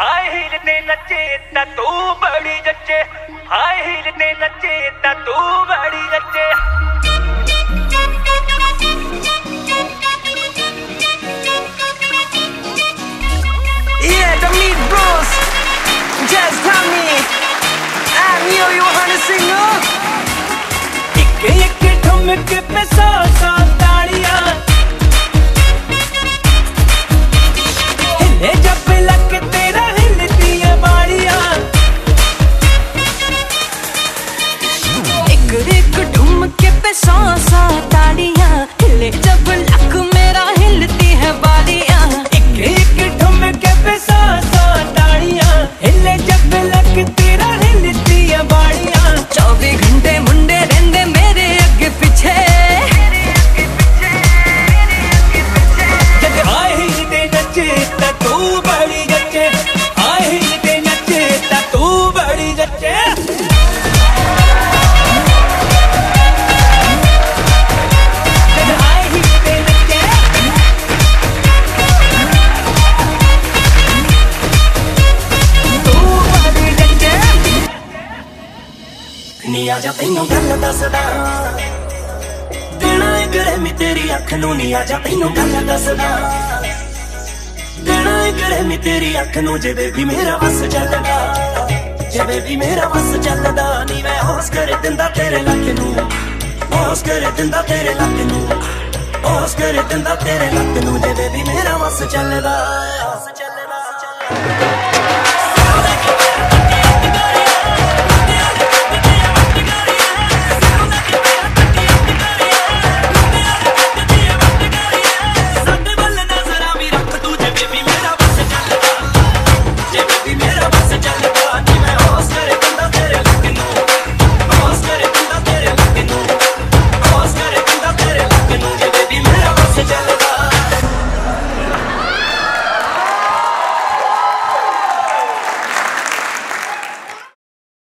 हाय हिरने नचे ता तू बड़ी जचे हाय हिरने नचे ता तू बड़ी जचे Yeah, the meat bros, jazz tummy, I'm you, you wanna sing? Ikke ikke dhumke pe saal saal pessoa só. ਨੀ ਆ ਜਾ ਤੈਨੂੰ ਗੱਲ ਦੱਸਦਾ। ਦੇਣਾ ਏ ਗਰਮੀ ਤੇਰੀ ਅੱਖ ਨੂੰ ਨੀ ਆ ਜਾ ਤੈਨੂੰ ਗੱਲ ਦੱਸਦਾ। ਦੇਣਾ ਏ ਗਰਮੀ ਤੇਰੀ ਅੱਖ ਨੂੰ ਜਿਵੇਂ ਵੀ ਮੇਰਾ ਵਸ ਚੱਲਦਾ। ਜਿਵੇਂ ਵੀ ਮੇਰਾ ਵਸ ਚੱਲਦਾ, ਨੀ ਮੈਂ ਹੋਸ ਕਰ ਦਿੰਦਾ ਤੇਰੇ ਲੱਕ ਨੂੰ। ਹੋਸ ਕਰ ਦਿੰਦਾ ਤੇਰੇ ਲੱਕ ਨੂੰ। ਹੋਸ ਕਰ ਦਿੰਦਾ ਤੇਰੇ ਲੱਕ ਨੂੰ ਜਿਵੇਂ ਵੀ ਮੇਰਾ ਵਸ ਚੱਲਦਾ।